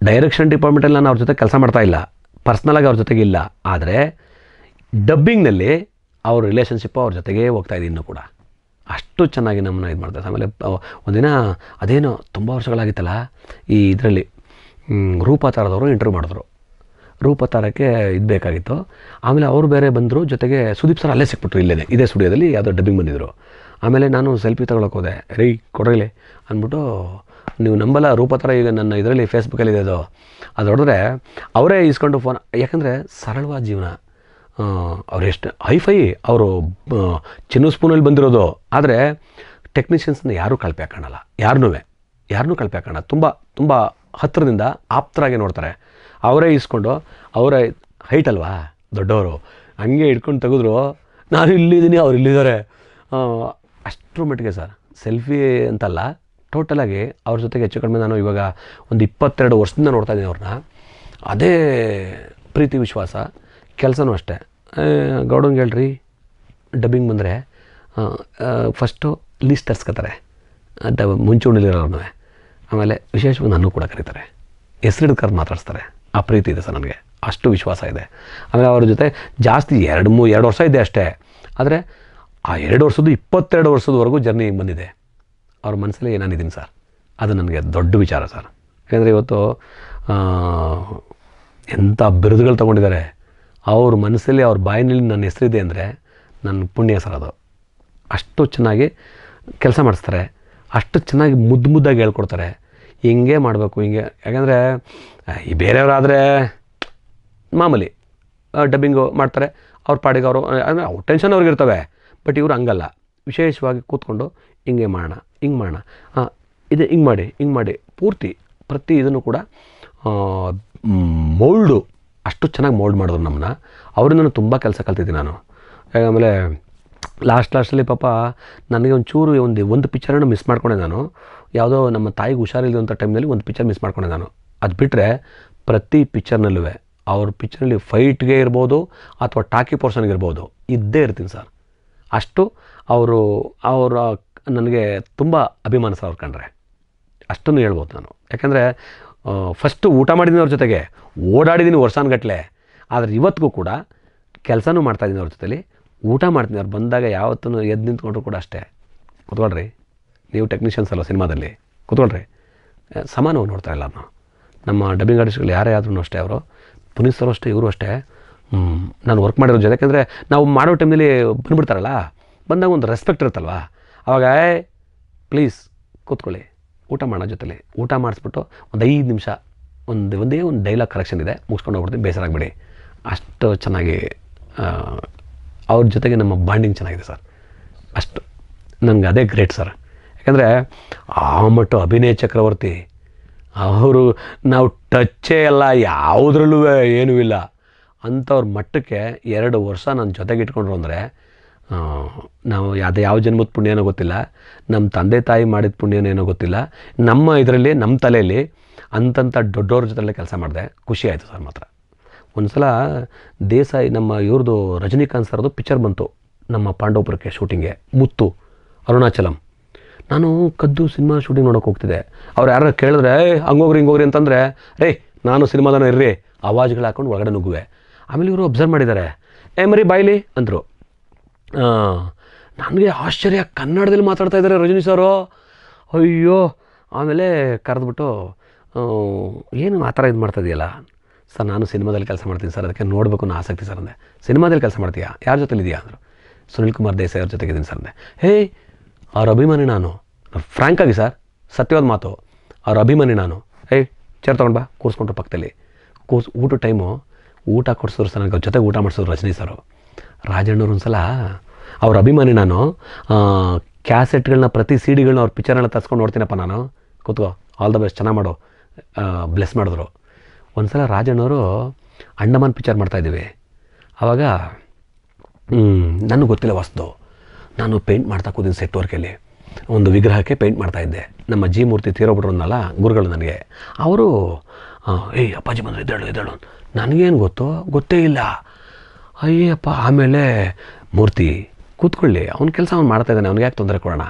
ಡೈರೆಕ್ಷನ್ ಡಿಪಾರ್ಟ್ಮೆಂಟಲ್ಲಿ ನಾನು ಅವ್ರ ಜೊತೆ ಕೆಲಸ ಮಾಡ್ತಾ ಇಲ್ಲ. ಪರ್ಸ್ನಲಾಗಿ ಅವ್ರ ಜೊತೆಗೆ ಇಲ್ಲ. ಆದರೆ ಡಬ್ಬಿಂಗ್ನಲ್ಲಿ ಅವ್ರ ರಿಲೇಷನ್ಶಿಪ್ಪು ಅವ್ರ ಜೊತೆಗೇ ಹೋಗ್ತಾ ಇದೆ ಕೂಡ. ಅಷ್ಟು ಚೆನ್ನಾಗಿ ನಮ್ಮನ್ನ ಇದು ಮಾಡ್ತಾರೆ. ಆಮೇಲೆ ಒಂದಿನ ಅದೇನೋ ತುಂಬ ವರ್ಷಗಳಾಗಿತ್ತಲ್ಲ, ಈ ಇದರಲ್ಲಿ ರೂಪತಾರದವರು ಇಂಟರ್ವ್ಯೂ ಮಾಡಿದ್ರು. ರೂಪತಾರಕ್ಕೆ ಇದು ಬೇಕಾಗಿತ್ತು. ಆಮೇಲೆ ಅವರು ಬೇರೆ ಬಂದರು, ಜೊತೆಗೆ ಸುದೀಪ್ ಸರ್ ಅಲ್ಲೇ ಸಿಕ್ಬಿಟ್ರು ಇಲ್ಲೇ ಇದೇ ಸ್ಟುಡಿಯೋದಲ್ಲಿ ಯಾವುದೋ ಡಬ್ಬಿಂಗ್ ಬಂದಿದ್ದರು ಆಮೇಲೆ ನಾನು ಸೆಲ್ಫಿ ತಗೊಳಕ್ಕೆ ಹೋದೆ. ರೀ ಕೊಡ್ರಿಲಿ ಅಂದ್ಬಿಟ್ಟು ನೀವು ನಂಬಲ್ಲ ರೂಪತರ ಈಗ ನನ್ನ ಇದರಲ್ಲಿ ಫೇಸ್ಬುಕ್ಕಲ್ಲಿ ಇದೆ ಅದು. ಅದು ಹೊಡೆದ್ರೆ ಅವರೇ ಇಸ್ಕೊಂಡು ಫೋನ್ ಯಾಕಂದರೆ ಸರಳವಾದ ಜೀವನ. ಅವರೆಷ್ಟು ಹೈಫೈ ಅವರು ಚಿನ್ನು ಸ್ಪೂನಲ್ಲಿ ಬಂದಿರೋದು. ಆದರೆ ಟೆಕ್ನಿಷಿಯನ್ಸ್ನ ಯಾರೂ ಕಳಪೆ ಹಾಕೋಣಲ್ಲ. ಯಾರನ್ನೂ ಯಾರನ್ನೂ ಕಳಪೆ ಹಾಕೋಣ ತುಂಬ ತುಂಬ ಹತ್ತಿರದಿಂದ ಆಪ್ತರಾಗಿ ನೋಡ್ತಾರೆ. ಅವರೇ ಇಸ್ಕೊಂಡು ಅವರೇ ಹೈಟ್ ಅಲ್ವಾ? ದೊಡ್ಡವರು. ಹಂಗೆ ಇಟ್ಕೊಂಡು ತೆಗೆದ್ರು, ನಾನು ಇಲ್ಲಿದ್ದೀನಿ, ಅವ್ರು ಇಲ್ಲಿದ್ದಾರೆ. ಅಷ್ಟರ ಮಟ್ಟಿಗೆ ಸರ್ ಸೆಲ್ಫಿ ಅಂತಲ್ಲ ಟೋಟಲಾಗಿ ಅವ್ರ ಜೊತೆಗೆ ಹೆಚ್ಚು ಕಡಿಮೆ ನಾನು ಇವಾಗ ಒಂದು ಇಪ್ಪತ್ತೆರಡು ವರ್ಷದಿಂದ ನೋಡ್ತಾ ಇದ್ದೀನಿ ಅವ್ರನ್ನ. ಅದೇ ಪ್ರೀತಿ ವಿಶ್ವಾಸ, ಕೆಲಸನೂ ಅಷ್ಟೇ. ಗೌಡನ್ ಹೇಳ್ರಿ ಡಬ್ಬಿಂಗ್ ಬಂದರೆ ಫಸ್ಟು ಲೀಸ್ಟ್ ತರ್ಸ್ಕೊತಾರೆ ಡಬ್ ಮುಂಚೂಣಿಲಿರೋನು ಆಮೇಲೆ ವಿಶೇಷವಾಗಿ ನನ್ನೂ ಕೂಡ ಕರೀತಾರೆ. ಹೆಸರಿಡ್ ಕರೆದು ಮಾತಾಡಿಸ್ತಾರೆ. ಆ ಪ್ರೀತಿ ಇದೆ ಸರ್ ನನಗೆ. ಅಷ್ಟು ವಿಶ್ವಾಸ ಇದೆ. ಆಮೇಲೆ ಅವ್ರ ಜೊತೆ ಜಾಸ್ತಿ ಎರಡು ಮೂ, ಎರಡು ವರ್ಷ ಇದೆ ಅಷ್ಟೇ. ಆದರೆ ಆ ಎರಡು ವರ್ಷದ್ದು ಇಪ್ಪತ್ತೆರಡು ವರ್ಷದವರೆಗೂ ಜರ್ನಿ ಬಂದಿದೆ. ಅವ್ರ ಮನಸ್ಸಲ್ಲಿ ಏನಾನಿದ್ದೀನಿ ಸರ್? ಅದು ನನಗೆ ದೊಡ್ಡ ವಿಚಾರ ಸರ್. ಯಾಕಂದರೆ ಇವತ್ತು ಎಂಥ ಬಿರುದುಗಳು ತೊಗೊಂಡಿದ್ದಾರೆ. ಅವ್ರ ಮನಸ್ಸಲ್ಲಿ, ಅವ್ರ ಬಾಯಿನಲ್ಲಿ ನನ್ನ ಹೆಸರಿದೆ ಅಂದರೆ ನನ್ನ ಪುಣ್ಯ ಸರ್ ಅದು. ಅಷ್ಟು ಚೆನ್ನಾಗಿ ಕೆಲಸ ಮಾಡಿಸ್ತಾರೆ. ಅಷ್ಟು ಚೆನ್ನಾಗಿ ಮುದ್ದು ಮುದ್ದಾಗಿ ಹೇಳ್ಕೊಡ್ತಾರೆ. ಹಿಂಗೆ ಮಾಡಬೇಕು, ಹಿಂಗೆ. ಯಾಕಂದರೆ ಈ ಬೇರೆಯವರಾದರೆ ಮಾಮೂಲಿ ಡಬ್ಬಿಂಗು ಮಾಡ್ತಾರೆ. ಅವ್ರ ಪಾಡಿಗೆ ಅವರು ಅಂದರೆ, ಅವ್ರ ಟೆನ್ಷನ್ ಅವ್ರಿಗೆ ಇರ್ತವೆ ಬಟ್ ಇವರು ಹಂಗಲ್ಲ. ವಿಶೇಷವಾಗಿ ಕೂತ್ಕೊಂಡು ಹಿಂಗೆ ಮಾಡೋಣ. ಹಿಂಗೆ ಮಾಡೋಣ. ಇದು ಹಿಂಗೆ ಮಾಡಿ ಹಿಂಗೆ ಮಾಡಿ. ಪೂರ್ತಿ ಪ್ರತಿ ಇದನ್ನು ಕೂಡ ಮೌಲ್ಡು, ಅಷ್ಟು ಚೆನ್ನಾಗಿ ಮೋಲ್ಡ್ ಮಾಡಿದ್ರು ನಮ್ಮನ್ನ ಅವರಿಂದ ನಾನು ತುಂಬ ಕೆಲಸ ಕಲ್ತಿದ್ದೀನಿ ನಾನು. ಆಮೇಲೆ ಲಾಸ್ಟ್, ಲಾಸ್ಟಲ್ಲಿ ಪಾಪ ನನಗೆ ಒಂಚೂರು ಒಂದು ಒಂದು ಪಿಕ್ಚರನ್ನು ಮಿಸ್ ಮಾಡ್ಕೊಂಡೆ ನಾನು. ಯಾವುದೋ ನಮ್ಮ ತಾಯಿಗೆ ಹುಷಾರಿಲ್ಲದಂಥ ಟೈಮ್ನಲ್ಲಿ ಒಂದು ಪಿಕ್ಚರ್ ಮಿಸ್ ಮಾಡ್ಕೊಂಡೆ ನಾನು. ಅದು ಬಿಟ್ಟರೆ ಪ್ರತಿ ಪಿಕ್ಚರ್ನಲ್ಲೂ ಅವ್ರ ಪಿಕ್ಚರ್ನಲ್ಲಿ ಫೈಟ್ಗೆ ಇರ್ಬೋದು ಅಥವಾ ಟಾಕಿ ಪೋರ್ಷನ್ಗೆ ಇರ್ಬೋದು. ಇದ್ದೇ ಇರ್ತೀನಿ ಸರ್. ಅಷ್ಟು ಅವರು, ಅವರ ನನಗೆ ತುಂಬ ಅಭಿಮಾನ ಸರ್ ಅವ್ರು ಕಂಡ್ರೆ. ಅಷ್ಟನ್ನು ಹೇಳ್ಬೋದು ನಾನು. ಯಾಕಂದರೆ ಫಸ್ಟು ಊಟ ಮಾಡಿದ್ದೀನಿ ಅವ್ರ ಜೊತೆಗೆ ಓಡಾಡಿದ್ದೀನಿ ವರ್ಷಾನುಗಟ್ಲೆ ಆದರೆ ಇವತ್ತಿಗೂ ಕೂಡ ಕೆಲಸನೂ ಮಾಡ್ತಾಯಿದ್ದೀನಿ ಅವ್ರ ಜೊತೆಲಿ. ಊಟ ಮಾಡ್ತೀನಿ ಅವ್ರು ಬಂದಾಗ ಯಾವತ್ತೂ ಎದ್ದು ನಿಂತ್ಕೊಂಡ್ರು ಕೂಡ ಅಷ್ಟೇ. ಕುತ್ಕೊಳ್ರಿ. ನೀವು ಟೆಕ್ನಿಷಿಯನ್ಸ್ ಅಲ್ಲ ಸಿನಿಮಾದಲ್ಲಿ? ಕೂತ್ಕೊಳ್ರಿ. ಆ, ನೋಡ್ತಾ ಇಲ್ಲ ನಮ್ಮ ಡಬ್ಬಿಂಗ್ ಆರ್ಟಿಸ್ಟ್ಗಳು ಯಾರೇ ಆದ್ರೂ ಅಷ್ಟೇ ಅವರು. ಪುನೀತ್ ಸರ್ ಅಷ್ಟೇ ಇವರು ಅಷ್ಟೇ. ನಾನು ವರ್ಕ್ ಮಾಡಿರೋ ಜೊತೆ ಯಾಕೆಂದರೆ ನಾವು ಮಾಡೋ ಟೈಮ್ನಲ್ಲಿ ಬಂದುಬಿಡ್ತಾರಲ್ಲ? ಬಂದಾಗ ಒಂದು ರೆಸ್ಪೆಕ್ಟ್ ಇರುತ್ತಲ್ವಾ? ಆವಾಗ ಏ ಪ್ಲೀಸ್ ಕೂತ್ಕೊಳ್ಳಿ. ಊಟ ಮಾಡೋ ಜೊತೆಲಿ. ಊಟ ಮಾಡಿಸ್ಬಿಟ್ಟು ಒಂದು ಐದು ನಿಮಿಷ ಒಂದು, ಒಂದೇ ಒಂದು ಡೈಲಾಗ್ ಕರೆಕ್ಷನ್ ಇದೆ, ಮುಗಿಸ್ಕೊಂಡು ಹೋಗ್ಬಿಡ್ತೀನಿ, ಬೇಸರ ಆಗಬೇಡಿ. ಅಷ್ಟು ಚೆನ್ನಾಗಿ ಅವ್ರ ಜೊತೆಗೆ ನಮ್ಮ ಬಾಂಡಿಂಗ್ ಚೆನ್ನಾಗಿದೆ ಸರ್. ಅಷ್ಟು ನನಗೆ ಅದೇ ಗ್ರೇಟ್ ಸರ್. ಯಾಕಂದರೆ ಆ ಮಟ್ಟ ಅಭಿನಯ ಚಕ್ರವರ್ತಿ, ಅವರು ನಾವು ಟಚ್ಚೇ ಎಲ್ಲ ಯಾವುದ್ರಲ್ಲೂ ಏನೂ ಇಲ್ಲ. ಅಂಥವ್ರ ಮಟ್ಟಕ್ಕೆ ಎರಡು ವರ್ಷ ನನ್ನ ಜೊತೆಗೆ ಇಟ್ಕೊಂಡ್ರು ಅಂದರೆ ನಾವು ಅದು ಯಾವ ಜನ್ಮದ ಪುಣ್ಯನೋ ಗೊತ್ತಿಲ್ಲ. ನಮ್ಮ ತಂದೆ ತಾಯಿ ಮಾಡಿದ ಪುಣ್ಯನೋ ಏನೋ ಗೊತ್ತಿಲ್ಲ. ನಮ್ಮ ಇದರಲ್ಲಿ ನಮ್ಮ ತಲೆಯಲ್ಲಿ ಅಂತಂಥ ದೊಡ್ಡವ್ರ ಜೊತೆಲೆ ಕೆಲಸ ಮಾಡಿದೆ. ಖುಷಿ ಆಯಿತು ಸರ್ ಮಾತ್ರ. ಒಂದು ಸಲ ದೇಸಾಯಿ ನಮ್ಮ ಇವ್ರದ್ದು ರಜನಿಕಾಂತ್ ಸರ್ದು ಪಿಕ್ಚರ್ ಬಂತು. ನಮ್ಮ ಪಾಂಡವಪುರಕ್ಕೆ ಶೂಟಿಂಗ್ಗೆ. ಮುತ್ತು ಅರುಣಾಚಲಂ. ನಾನು ಕದ್ದು ಸಿನಿಮಾ ಶೂಟಿಂಗ್ ನೋಡೋಕೆ ಹೋಗ್ತಿದ್ದೆ. ಅವ್ರು ಯಾರು ಕೇಳಿದ್ರೆ "ಏ, ಹಂಗೋಗ್ರಿ ಹಿಂಗೋಗ್ರಿ ಅಂತಂದರೆ ರೇ ನಾನು ಸಿನಿಮಾದನ ಇರ್ರಿ. ಆವಾಜ್ಗಳು ಹಾಕೊಂಡು ಒಳಗಡೆ ನುಗ್ಗುವೆ. ಆಮೇಲೆ ಇವರು ಅಬ್ಸರ್ವ್ ಮಾಡಿದ್ದಾರೆ. ಏ ಮರಿ ಬಾಯ್ಲಿ ಅಂದರು. ನನಗೆ ಆಶ್ಚರ್ಯ. ಕನ್ನಡದಲ್ಲಿ ಮಾತಾಡ್ತಾ ಇದ್ದಾರೆ ರಜನಿ ಸರು. ಅಯ್ಯೋ, ಆಮೇಲೆ ಕರೆದ್ಬಿಟ್ಟು ಏನು ಆ ಥರ ಇದು ಮಾಡ್ತಾ ಇದೆಯಲ್ಲ? ಸರ್, ನಾನು ಸಿನಿಮಾದಲ್ಲಿ ಕೆಲಸ ಮಾಡ್ತೀನಿ ಸರ್, ಅದಕ್ಕೆ ನೋಡಬೇಕು ಅನ್ನೋ ಆಸಕ್ತಿ ಸರ್ ಅಂದೆ. ಸಿನಿಮಾದಲ್ಲಿ ಕೆಲಸ ಮಾಡ್ತೀಯಾ? ಯಾರ ಜೊತೆಲಿ ಇದೆಯಾ ಅಂದರು. ಸುನಿಲ್ ಕುಮಾರ್ ದೇಸಾಯಿ ಅವ್ರ ಜೊತೆಗಿದ್ದೀನಿ ಸರ್ ಅಂದೆ. ಹೇ, ಅವ್ರ ಅಭಿಮಾನಿ ನಾನು. ಫ್ರ್ಯಾಂಕ್ ಆಗಿ ಸರ್, ಸತ್ಯವಾದ ಮಾತು. ಅವ್ರ ಅಭಿಮಾನಿ ನಾನು. ಏಯ್ ಚೇರ್ ತೊಗೊಂಡು ಬಾ, ಕೂರಿಸ್ಕೊಂಡ್ರು ಪಕ್ಕದಲ್ಲಿ ಕೂರ್ಸ್ ಊಟ ಟೈಮು ಊಟ ಕೊಡಿಸಿದ್ರು ಸರ್ ನನಗೆ ಜೊತೆಗೆ ಊಟ ಮಾಡಿಸಿದ್ರು ರಜನಿ ಸರು. ರಾಜಣ್ಣವ್ರು ಒಂದು ಸಲ ಅವ್ರ ಅಭಿಮಾನಿ ನಾನು ಕ್ಯಾಸೆಟ್ಗಳನ್ನ ಪ್ರತಿ ಸಿ ಡಿಗಳನ್ನ ಅವ್ರ ಪಿಕ್ಚರ್ನ ತರ್ಸ್ಕೊಂಡು ನೋಡ್ತೀನಪ್ಪ ನಾನು. ಕೂತ್ಕೋ ಆಲ್ ದ ಬೆಸ್ಟ್ ಚೆನ್ನಾಗಿ ಮಾಡು. ಬ್ಲೆಸ್ ಮಾಡಿದ್ರು. ಒಂದು ಸಲ ರಾಜಣ್ಣವರು ಅಂಡಮಾನ್ ಪಿಕ್ಚರ್ ಮಾಡ್ತಾಯಿದ್ದೀವಿ ಆವಾಗ ನನಗೆ ಗೊತ್ತಿಲ್ಲ ವಸ್ತು. ನಾನು ಪೇಂಟ್ ಮಾಡ್ತಾ ಕೂತೀನಿ ಸೆಟ್ ವರ್ಕಲ್ಲಿ ಒಂದು ವಿಗ್ರಹಕ್ಕೆ ಪೇಂಟ್ ಮಾಡ್ತಾಯಿದ್ದೆ ನಮ್ಮ ಜಿ ಮೂರ್ತಿ ತೀರೋಬಿಟ್ರನ್ನಲ್ಲ ಗುರುಗಳು ನನಗೆ. ಅವರು ಏಯ್, ಅಪ್ಪಾಜಿ ಬಂದರು ಇದ್ದಾಳು ಇದ್ದಾಳು. ನನಗೇನು ಗೊತ್ತು, ಗೊತ್ತೇ ಇಲ್ಲ. ಅಯ್ಯಪ್ಪ ಆಮೇಲೆ ಮೂರ್ತಿ, ಕೂತ್ಕೊಳ್ಳಿ, ಅವ್ನ ಕೆಲಸ ಅವ್ನು ಮಾಡ್ತಾ ಇದ್ದಾನೆ, ಅವ್ನಿಗೆ ಯಾಕೆ ತೊಂದರೆ ಕೊಡೋಣ?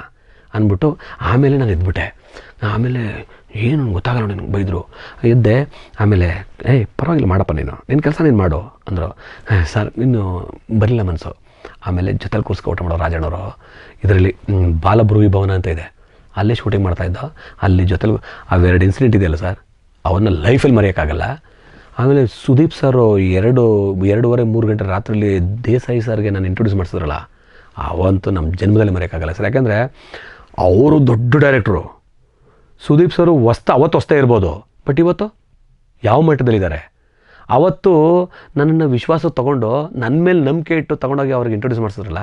ಅಂದ್ಬಿಟ್ಟು ಆಮೇಲೆ ನಾನು ಎದ್ಬಿಟ್ಟೆ. ಆಮೇಲೆ ಏನು ಗೊತ್ತಾಗಲ್ಲ ನನಗೆ ಬೈದರು. ಎದ್ದೆ, ಆಮೇಲೆ, ಏಯ್, ಪರವಾಗಿಲ್ಲ, ಮಾಡಪ್ಪ ನೀನು. ನಿನ್ನ ಕೆಲಸ ನೀನು ಮಾಡು. ಅಂದರು. ಸರ್, ಇನ್ನು ಬರಲಿಲ್ಲ ಮನಸ್ಸು ಆಮೇಲೆ ಜೊತೆಲಿ ಕೂರಿಸ್ಕೊ ಊಟ ಮಾಡೋ ರಾಜಣ್ಣವರು. ಇದರಲ್ಲಿ ಬಾಲಭ್ರೂವಿ ಭವನ ಅಂತ ಇದೆ. ಅಲ್ಲೇ ಶೂಟಿಂಗ್ ಮಾಡ್ತಾಯಿದ್ದ ಅಲ್ಲಿ ಜೊತೆಲಿ, ಅವೆರಡು ಇನ್ಸಿಡೆಂಟ್ ಇದೆಯಲ್ಲ ಸರ್? ಅವನ್ನ ಲೈಫಲ್ಲಿ ಮರೆಯೋಕ್ಕಾಗಲ್ಲ. ಆಮೇಲೆ ಸುದೀಪ್ ಸರ್ ಎರಡು, ಎರಡೂವರೆ, ಮೂರು ಗಂಟೆ ರಾತ್ರಿಲಿ ದೇಸಾಯಿ ಸರ್ಗೆ ನಾನು ಇಂಟ್ರೊಡ್ಯೂಸ್ ಮಾಡಿಸಿದ್ರಲ್ಲ, ಅವಂತೂ ನಮ್ಮ ಜನ್ಮದಲ್ಲಿ ಮರೆಯೋಕ್ಕಾಗಲ್ಲ ಸರ್. ಯಾಕೆಂದರೆ ಅವರು ದೊಡ್ಡ ಡೈರೆಕ್ಟ್ರು ಸುದೀಪ್ ಸರು ಹೊಸ್ತ, ಅವತ್ತು ಹೊಸ್ತೇ ಇರ್ಬೋದು ಬಟ್ ಇವತ್ತು ಯಾವ ಮಟ್ಟದಲ್ಲಿದ್ದಾರೆ? ಅವತ್ತು ನನ್ನನ್ನು ವಿಶ್ವಾಸ ತೊಗೊಂಡು ನನ್ನ ಮೇಲೆ ನಂಬಿಕೆ ಇಟ್ಟು ತೊಗೊಂಡೋಗಿ ಅವ್ರಿಗೆ ಇಂಟ್ರೊಡ್ಯೂಸ್ ಮಾಡಿಸಿದ್ರಲ್ಲ,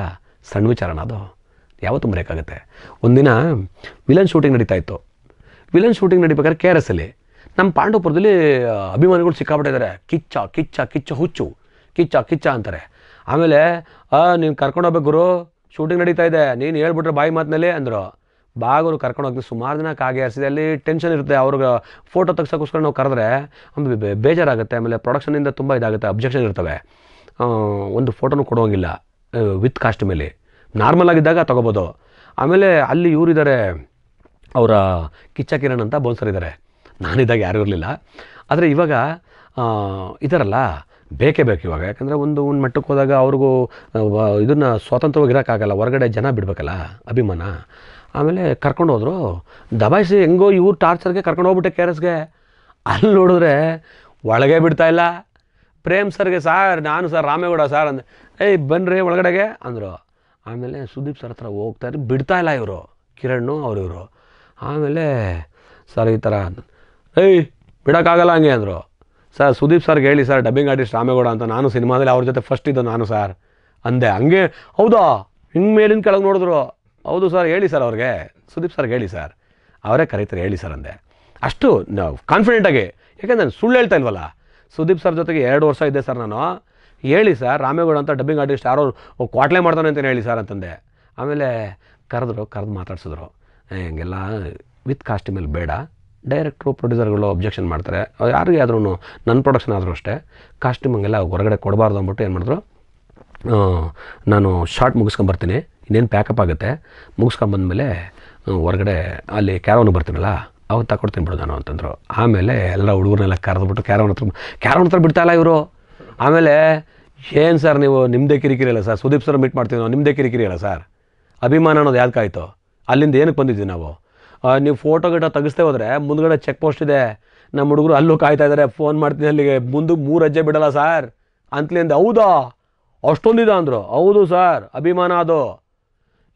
ಸಣ್ಣ ವಿಚಾರನ ಅದು. ಯಾವತ್ತು ಮರೆಯೋಕ್ಕಾಗುತ್ತೆ. ಒಂದಿನ ವಿಲನ್ ಶೂಟಿಂಗ್ ನಡೀತಾ ಇತ್ತು. ವಿಲನ್ ಶೂಟಿಂಗ್ ನಡಿಬೇಕಾದ್ರೆ ಕೆ ಆರ್ ಎಸ್ ಅಲ್ಲಿ. ನಮ್ಮ ಪಾಂಡವಪುರದಲ್ಲಿ ಅಭಿಮಾನಿಗಳು ಸಿಕ್ಕಾಬಿಟ್ಟಿದ್ದಾರೆ ಕಿಚ್ಚ ಕಿಚ್ಚ ಕಿಚ್ಚ, ಹುಚ್ಚು. ಕಿಚ್ಚ ಕಿಚ್ಚ ಅಂತಾರೆ. ಆಮೇಲೆ ನೀನು ಕರ್ಕೊಂಡೋಗ್ಬೇಕು ಗುರು. ಶೂಟಿಂಗ್ ನಡೀತಾ ಇದೆ. ನೀನು ಹೇಳ್ಬಿಟ್ರೆ ಬಾಯಿ ಮಾತಿನಲ್ಲಿ ಅಂದರು. ಬಾಗರು ಕರ್ಕೊಂಡು ಹೋಗ್ತೀನಿ. ಸುಮಾರು ದಿನ ಕಾಗೆ ಹರಿಸಿದೆ. ಅಲ್ಲಿ ಟೆನ್ಷನ್ ಇರುತ್ತೆ. ಅವ್ರಿಗೆ ಫೋಟೋ ತೆಗ್ಸೋಕ್ಕೋಸ್ಕರ ನಾವು ಕರೆದ್ರೆ ಒಂದು ಬೇಜಾರಾಗುತ್ತೆ. ಆಮೇಲೆ ಪ್ರೊಡಕ್ಷನಿಂದ ತುಂಬ ಇದಾಗುತ್ತೆ. ಅಬ್ಜೆಕ್ಷನ್ ಇರ್ತವೆ. ಒಂದು ಫೋಟೋನು ಕೊಡೋಂಗಿಲ್ಲ. ವಿತ್ ಮೇಲೆ. ನಾರ್ಮಲ್ ಆಗಿದ್ದಾಗ ತೊಗೋಬೋದು. ಆಮೇಲೆ ಅಲ್ಲಿ ಇವರಿದ್ದಾರೆ ಅವರ ಕಿಚ್ಚ ಕಿರಣ್ ಅಂತ ಬೌನ್ಸರ್ ಇದ್ದಾರೆ ನಾನಿದ್ದಾಗ ಯಾರೂ ಇರಲಿಲ್ಲ. ಆದರೆ ಇವಾಗ ಇದರಲ್ಲ, ಬೇಕೇ ಬೇಕು ಇವಾಗ. ಯಾಕಂದರೆ ಒಂದು ಒಂದು ಮಟ್ಟಕ್ಕೆ ಹೋದಾಗ ಅವ್ರಿಗೂ ಇದನ್ನು ಸ್ವಾತಂತ್ರ್ಯವಾಗಿ ಇರೋಕ್ಕಾಗಲ್ಲ. ಹೊರಗಡೆ ಜನ ಬಿಡಬೇಕಲ್ಲ, ಅಭಿಮಾನ. ಆಮೇಲೆ ಕರ್ಕೊಂಡು ಹೋದರು. ದಬಾಯಿಸಿ ಹೆಂಗೋ ಇವ್ರು ಟಾರ್ಚರ್ಗೆ ಕರ್ಕೊಂಡು ಹೋಗ್ಬಿಟ್ಟೆ ಕೆ ಆರ್ ಅಲ್ಲಿ ನೋಡಿದ್ರೆ ಒಳಗೆ ಬಿಡ್ತಾ ಇಲ್ಲ. ಪ್ರೇಮ್ ಸರ್ಗೆ ಸಾರ್, ನಾನು ಸರ್, ರಾಮೇಗೌಡ ಸಾರ್ ಅಂದೆ ಏಯ್ ಬನ್ನಿರಿ ಒಳಗಡೆಗೆ, ಅಂದರು. ಆಮೇಲೆ ಸುದೀಪ್ ಸರ್ ಹತ್ರ ಬಿಡ್ತಾ ಇಲ್ಲ ಇವರು. ಕಿರಣ್ ಅವರು ಇವರು. ಆಮೇಲೆ, ಸರ್, ಈ ಥರ. ಏಯ್, ಬಿಡೋಕ್ಕಾಗಲ್ಲ ಹಂಗೆ ಅಂದರು. ಸರ್, ಸುದೀಪ್ ಸರ್ಗೆ ಹೇಳಿ ಸರ್ ಡಬ್ಬಿಂಗ್ ಆರ್ಟಿಸ್ಟ್ ರಾಮೇಗೌಡ ಅಂತ ನಾನು ಸಿನಿಮಾದಲ್ಲಿ ಅವ್ರ ಜೊತೆ ಫಸ್ಟ್ ಇದ್ದು ನಾನು, ಸರ್, ಅಂದೆ. ಹಂಗೆ, ಹೌದಾ? ಹಿಂಗೆ ಮೇಲಿನ ಕೆಳಗೆ ನೋಡಿದ್ರು. ಹೌದು ಸರ್, ಹೇಳಿ ಸರ್ ಅವ್ರಿಗೆ. ಸುದೀಪ್ ಸರ್ಗೆ ಹೇಳಿ ಸರ್. ಅವರೇ ಕರೀತಾರೆ, ಹೇಳಿ ಸರ್ ಅಂದೆ. ಅಷ್ಟು ನಾವು ಕಾನ್ಫಿಡೆಂಟಾಗಿ ಯಾಕೆಂದ್ರೆ ನಾನು ಸುಳ್ಳು ಹೇಳ್ತಾ ಇಲ್ವಲ್ಲ? ಸುದೀಪ್ ಸರ್ ಜೊತೆಗೆ ಎರಡು ವರ್ಷ ಇದ್ದೆ ಸರ್ ನಾನು. ಹೇಳಿ ಸರ್, ರಾಮೇಗೌಡ ಅಂತ ಡಬ್ಬಿಂಗ್ ಆರ್ಟಿಸ್ಟ್ ಯಾರೋ ಕ್ವಾಟ್ಲೆ ಮಾಡ್ತಾನೆ ಅಂತ ಹೇಳಿ ಸರ್ ಅಂತಂದೆ. ಆಮೇಲೆ ಕರೆದ್ರು, ಕರೆದು ಮಾತಾಡ್ಸಿದ್ರು. ಹಿಂಗೆಲ್ಲ, ವಿತ್ ಕಾಸ್ಟ್ಯೂಮಲ್ಲಿ ಬೇಡ. ಡೈರೆಕ್ಟ್ರು ಪ್ರೊಡ್ಯೂಸರ್ಗಳು ಅಬ್ಜೆಕ್ಷನ್ ಮಾಡ್ತಾರೆ. ಯಾರಿಗೆ ಆದ್ರೂ ನನ್ನ ಪ್ರೊಡಕ್ಷನ್ ಆದರೂ ಅಷ್ಟೇ ಕಾಸ್ಟ್ಯೂಮ್ ಹಂಗೆಲ್ಲ ಹೊರಗಡೆ ಕೊಡಬಾರ್ದು ಅಂದ್ಬಿಟ್ಟು ಏನು ಮಾಡಿದ್ರು ನಾನು ಶಾರ್ಟ್ ಮುಗಿಸ್ಕೊಂಬರ್ತೀನಿ, ಇನ್ನೇನು ಪ್ಯಾಕಪ್ ಆಗುತ್ತೆ, ಮುಗಿಸ್ಕೊಂಬಂದ್ಮೇಲೆ ಹೊರಗಡೆ ಅಲ್ಲಿ ಕ್ಯಾರವನ್ ಬರ್ತೀನಲ್ಲ ಅವತ್ತು ತಗೊಡ್ತೀನಿ ಬಿಡು ನಾನು ಅಂತಂದರು. ಆಮೇಲೆ ಎಲ್ಲ ಹುಡುಗರನ್ನೆಲ್ಲ ಕರೆದ್ಬಿಟ್ಟು ಕ್ಯಾರವನ್ ಹತ್ರ ಕ್ಯಾರವನ್ ಹತ್ರ ಬಿಡ್ತಾ ಇಲ್ಲ ಇವರು. ಆಮೇಲೆ, ಏನು ಸರ್ ನೀವು ನಿಮ್ಮದೇ ಕಿರಿಕಿರಿ ಅಲ್ಲ ಸರ್ ಸುದೀಪ್ ಸರ್ ಮೀಟ್ ಮಾಡ್ತೀವಿ ನಾವು ನಿಮ್ಮದೇ ಕಿರಿಕಿರಿ ಅಲ್ಲ ಸರ್ ಅಭಿಮಾನ ಅನ್ನೋದು ಯಾವ್ದಕ್ಕಾಯ್ತು ಅಲ್ಲಿಂದ ಏನಕ್ಕೆ ಬಂದಿದ್ವಿ ನಾವು? ನೀವು ಫೋಟೋ ಗಿಟ ತೆಗಿಸ್ತೇ ಹೋದ್ರೆ ಮುಂದ್ಗಡೆ ಚೆಕ್ ಪೋಸ್ಟ್ ಇದೆ. ನಮ್ಮ ಹುಡುಗರು ಅಲ್ಲೂ ಕಾಯ್ತಾ ಇದ್ದಾರೆ ಫೋನ್ ಮಾಡ್ತೀನಿ ಅಲ್ಲಿಗೆ. ಮುಂದೆ ಮೂರು ಅಜ್ಜೆ ಬಿಡಲ್ಲ ಸರ್ ಅಂತಲಿಂದ ಹೌದಾ? ಅಷ್ಟೊಂದಿದ ಅಂದರು. ಹೌದು ಸರ್ ಅಭಿಮಾನ ಅದು.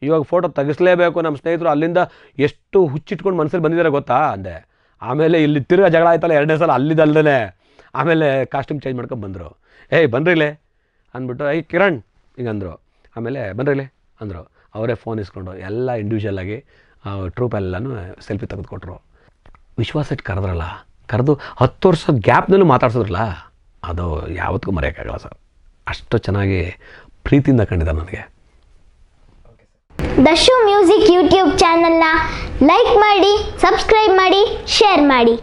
ಇವಾಗ ಫೋಟೋ ತೆಗಿಸ್ಲೇಬೇಕು ನಮ್ಮ ಸ್ನೇಹಿತರು. ಅಲ್ಲಿಂದ ಎಷ್ಟು ಹುಚ್ಚಿಟ್ಕೊಂಡು ಮನಸ್ಸಲ್ಲಿ ಬಂದಿದ್ದಾರೆ ಗೊತ್ತಾ ಅಂದೆ. ಆಮೇಲೆ ಇಲ್ಲಿ ತಿರ್ಗಾ ಜಗಳ ಆಯ್ತಲ್ಲ, ಎರಡನೇ ಸಲ ಅಲ್ಲಿದ್ದಲ್ದೇ ಆಮೇಲೆ ಕಾಸ್ಟ್ಯೂಮ್ ಚೇಂಜ್ ಮಾಡ್ಕೊಂಡು ಬಂದರು. ಏಯ್ ಬನ್ರಿಲೆ ಅಂದ್ಬಿಟ್ಟು ಐ ಕಿರಣ್ ಹಿಂಗಂದರು ಆಮೇಲೆ ಬನ್ರಿಲೆ ಅಂದರು. ಅವರೇ ಫೋನ್ ಇಸ್ಕೊಂಡು, ಎಲ್ಲ ಇಂಡಿವಿಜುವಲ್ ಆಗಿ ಟ್ರೂಪ್ ಎಲ್ಲನೂ ಸೆಲ್ಫಿ ತೆಗೆದುಕೊಟ್ರು. ವಿಶ್ವಾಸ ಇಟ್ಟು ಕರೆದ್ರಲ್ಲ? ಕರೆದು ಹತ್ತು ವರ್ಷದ ಗ್ಯಾಪ್ನಲ್ಲೂ ಮಾತಾಡ್ಸಿದ್ರಲ್ಲ? ಅದು ಯಾವತ್ತಿಗೂ ಮರೆಯೋಕ್ಕಾಗಲ್ಲ ಸರ್. ಅಷ್ಟು ಚೆನ್ನಾಗಿ ಪ್ರೀತಿಯಿಂದ ಕಂಡಿದ್ದಾರೆ ನನಗೆ. ದಶು ಮ್ಯೂಸಿಕ್ ಯೂಟ್ಯೂಬ್ ಚಾನಲ್ನ ಲೈಕ್ ಮಾಡಿ ಸಬ್ಸ್ಕ್ರೈಬ್ ಮಾಡಿ ಶೇರ್ ಮಾಡಿ.